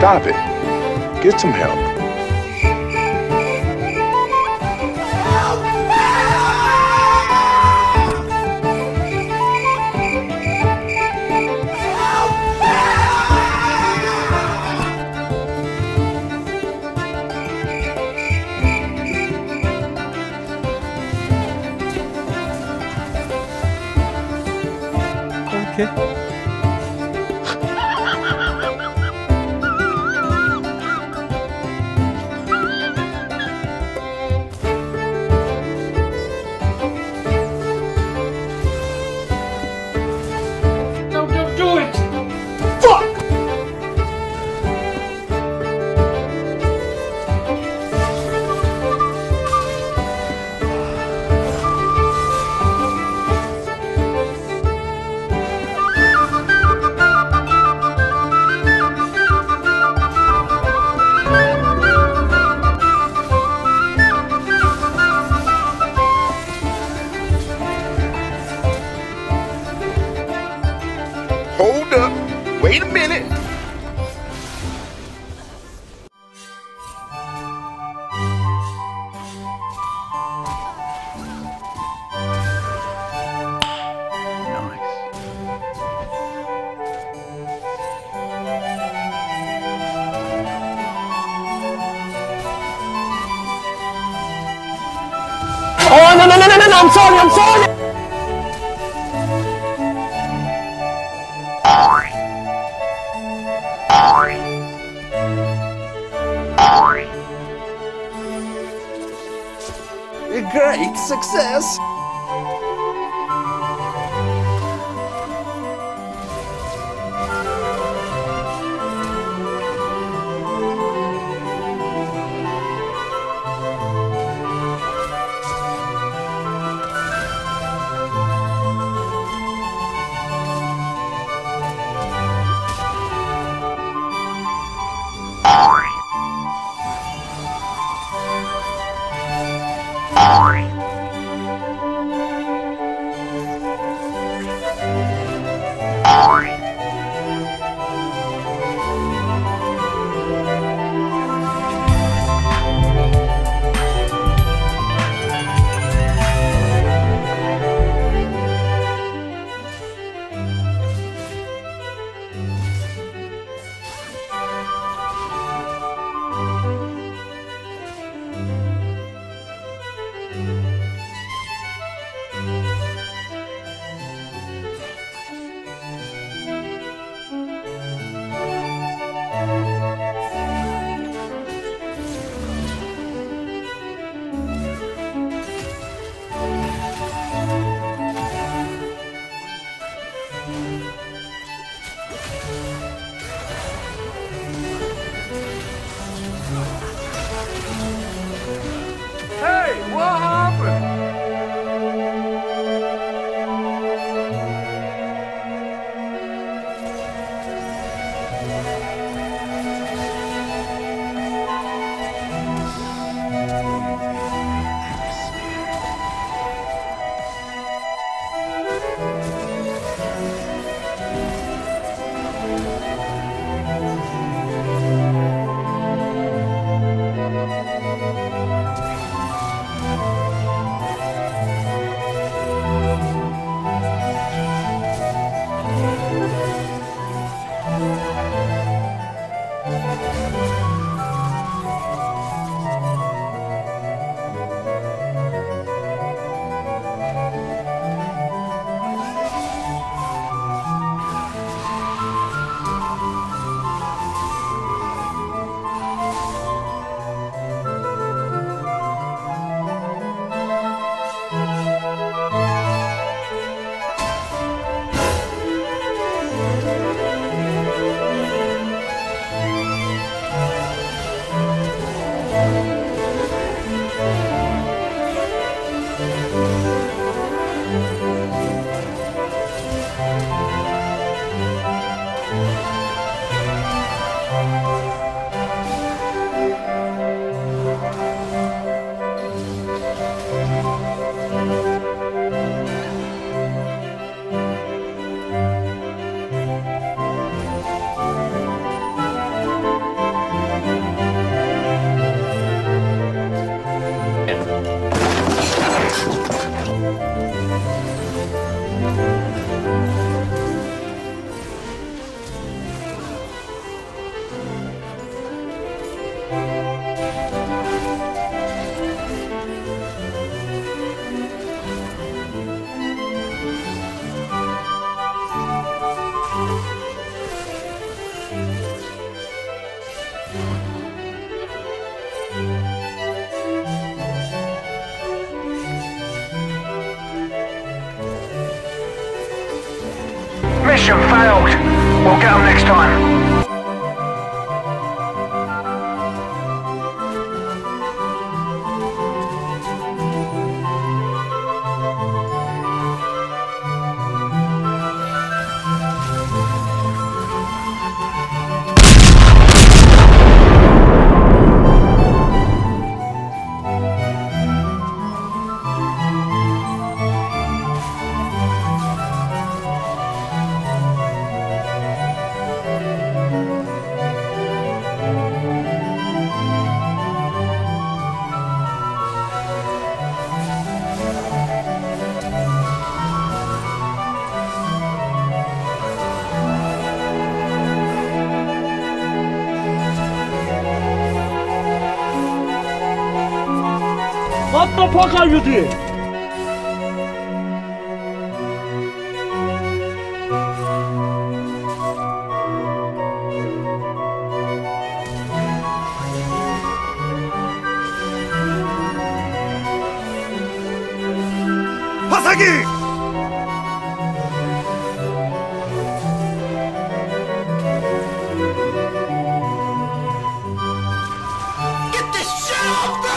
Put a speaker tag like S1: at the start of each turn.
S1: Stop it. Get some help.
S2: Okay.
S1: Hold up. Wait a minute.
S3: Oh, no, no, no, no, no, no, I'm sorry, I'm sorry!
S2: Great success!
S3: What, what are you doing?
S4: Hasaki! Get this shit off the